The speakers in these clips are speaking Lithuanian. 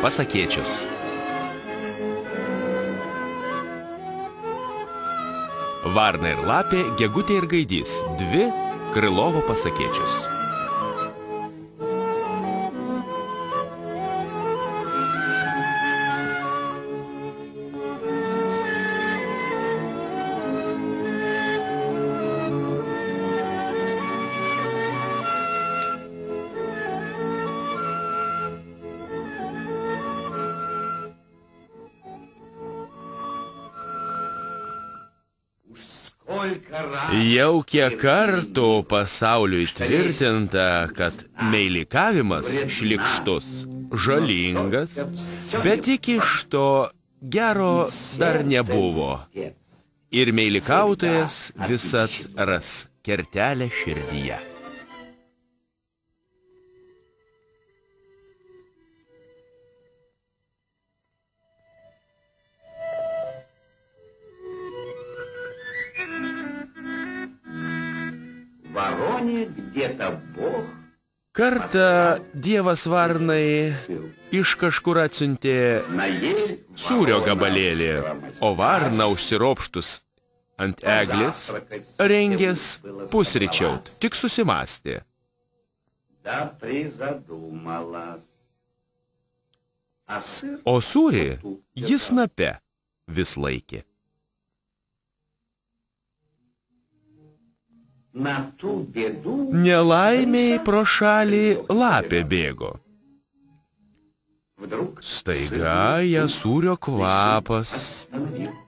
Pasakėčius. Varna ir lapė, gegutė ir gaidys. Dvi Krylovo pasakėčius. Jau kiek kartų pasauliui tvirtinta, kad meilikavimas šlikštus, žalingas, bet tik iš to gero dar nebuvo. Ir meilikautojas visat ras kertelę širdyje. Kartą Dievas Varnai iš kažkur atsiuntė sūrio gabalėlį, o Varna užsiropštus ant eglės rengės pusryčiaut, tik susimastė. O sūrį jis nape vis laikė. Nelaimiai pro šalį lapė bėgo. Staiga ją sūrio kvapas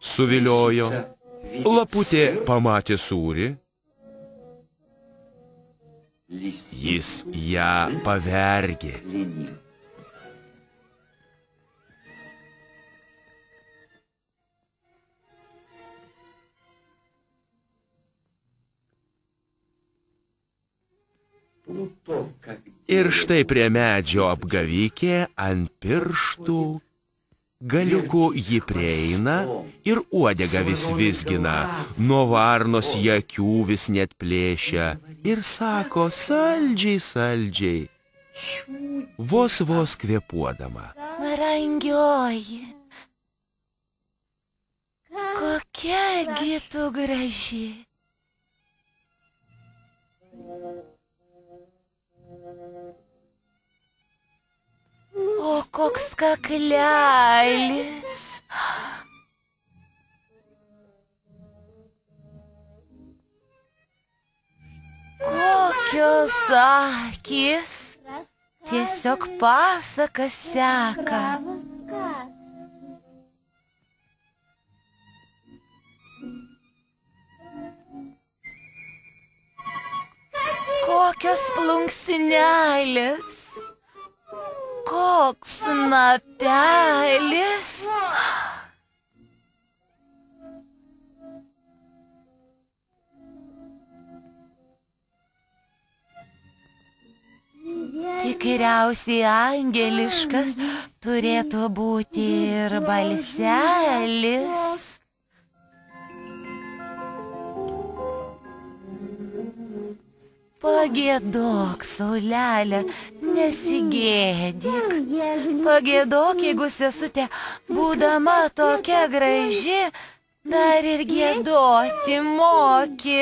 suviliojo. Laputė pamatė sūrį. Jis ją pavergė. Ir štai prie medžio apgavikė ant pirštų galiukų ji prieina ir uodega vis visgina, nuo varnos jį akių vis net plėšia ir sako saldžiai, saldžiai, vos vos kvepuodama. Marangioji. Kokia gi tu graži. O koks kaklelis. Kokios akis. Tiesiog pasakas seka. Kokios plunksnelės. Koks napelis. Tikriausiai angeliškas turėtų būti ir balselis. Pagėdok, saulelė, nesigėdik. Pagėdok, jeigu sesutė, būdama tokia graži, dar ir gėdoti moki.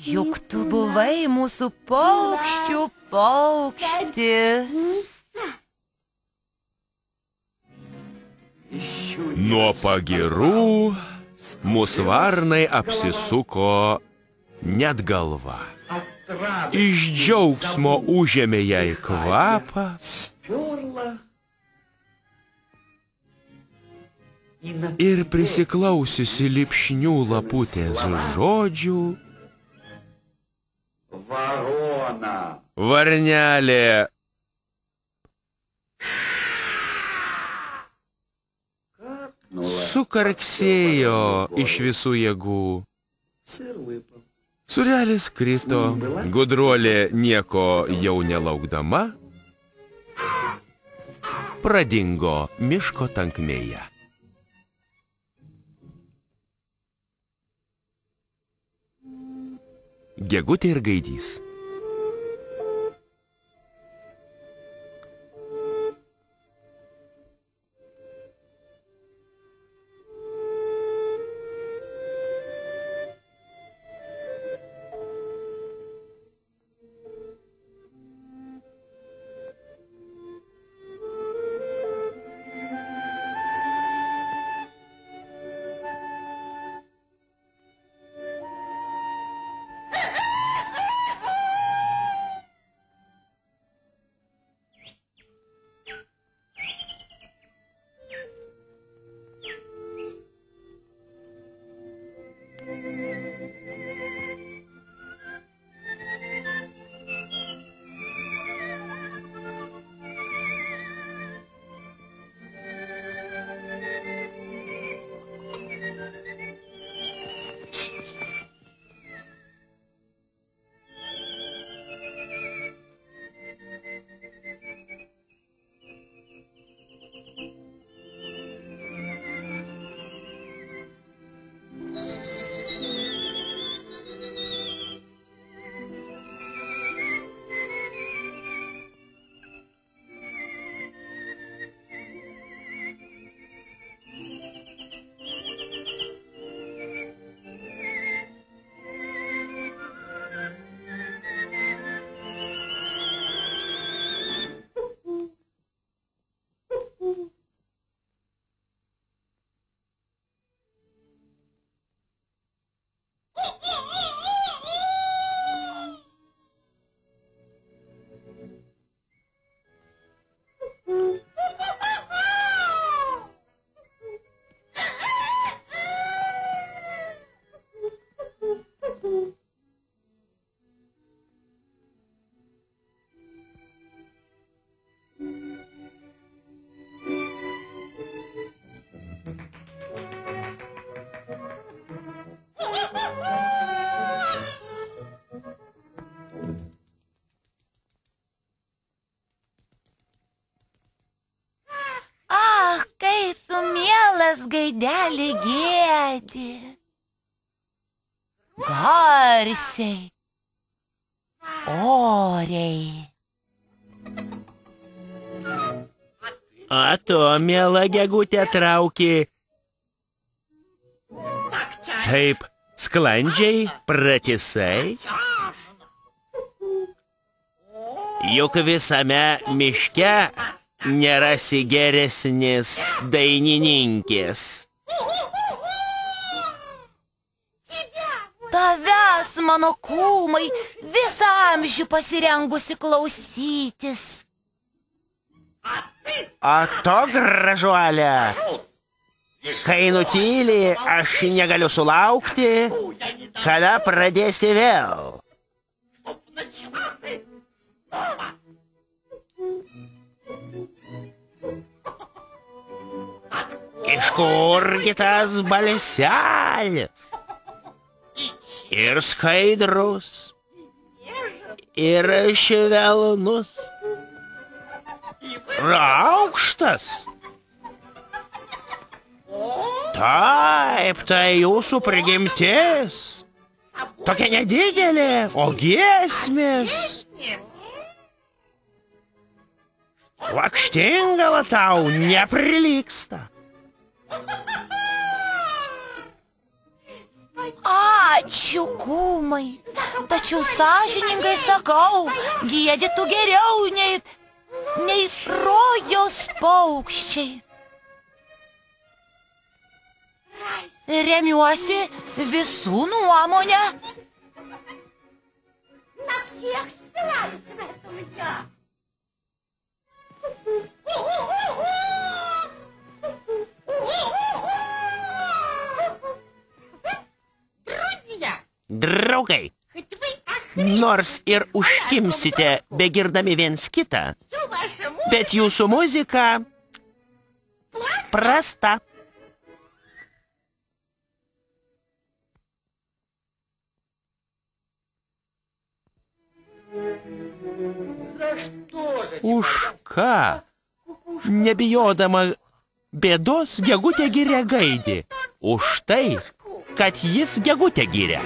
Juk tu buvai mūsų paukščių paukštis. Nuo pagirų mūsų varnai apsisuko net galva. Iš džiaugsmo užėmė jai kvapą. Ir prisiklausiusi lipšnių laputės žodžių, varnelė. Sukarksėjo iš visų jėgų. Surelis krito, gudruolė nieko jau nelaukdama, pradingo miško tankmėje. Gegutė ir gaidys. Gaidelį gėdi. Garsiai. Oriai. O tu, mėla gegutė, trauki. Taip, sklandžiai, pratisai. Juk visame miške nerasi geresnis dainininkės. Tavęs, mano kūmai, visą amžių pasirengusi klausytis. O to gražuolė. Kai nutyli, aš negaliu sulaukti, kada pradėsi vėl. Iš kurgi tas balselis? Ir skaidrus, ir švelnus, ir aukštas. Taip, tai jūsų prigimtis. Tokia nedidelė, o giesmės. Lakštingala tau neprilyksta. Ačiū, kūmai. Tačiau sąžiningai sakau, gėdytų geriau nei, nei rojos paukščiai. Remiuosi visų nuomonę. Na, kiek sveiksime su ja? draugai. Nors ir užkimsite, begirdami viens kitą, bet jūsų muzika prasta. Už ką? Nebijodama bėdos gegutė gyrė gaidį. Už tai, kad jis gegutė gyrė.